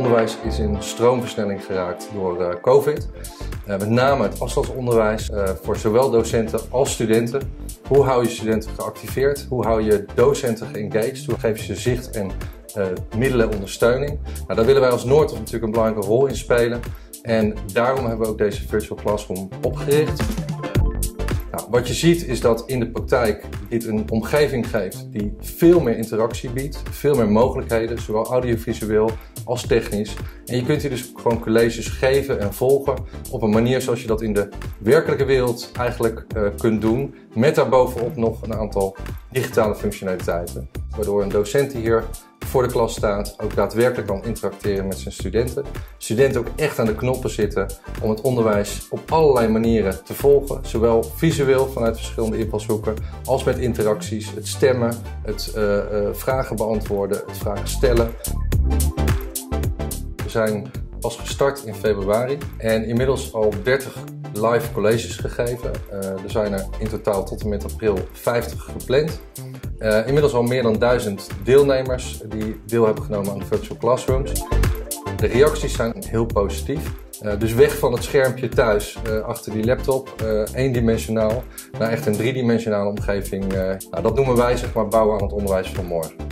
onderwijs is in stroomversnelling geraakt door uh, COVID. Uh, met name het afstandsonderwijs uh, voor zowel docenten als studenten. Hoe hou je studenten geactiveerd? Hoe hou je docenten geengaged? Hoe geef je ze zicht en middelen en ondersteuning? Nou, daar willen wij als Noord natuurlijk een belangrijke rol in spelen. En daarom hebben we ook deze Virtual Classroom opgericht. Wat je ziet is dat in de praktijk dit een omgeving geeft die veel meer interactie biedt, veel meer mogelijkheden, zowel audiovisueel als technisch. En je kunt hier dus gewoon colleges geven en volgen op een manier zoals je dat in de werkelijke wereld eigenlijk uh, kunt doen, met daarbovenop nog een aantal digitale functionaliteiten. Waardoor een docent hier voor de klas staat, ook daadwerkelijk kan interacteren met zijn studenten. Studenten ook echt aan de knoppen zitten om het onderwijs op allerlei manieren te volgen. Zowel visueel vanuit verschillende invalshoeken, als met interacties, het stemmen, het uh, uh, vragen beantwoorden, het vragen stellen. We zijn pas gestart in februari en inmiddels al 30 live colleges gegeven. Uh, er zijn er in totaal tot en met april 50 gepland. Uh, inmiddels al meer dan 1000 deelnemers die deel hebben genomen aan de virtual classrooms. De reacties zijn heel positief. Uh, dus weg van het schermpje thuis achter die laptop, eendimensionaal, naar echt een driedimensionale omgeving. Nou, dat noemen wij zeg maar bouwen aan het onderwijs van morgen.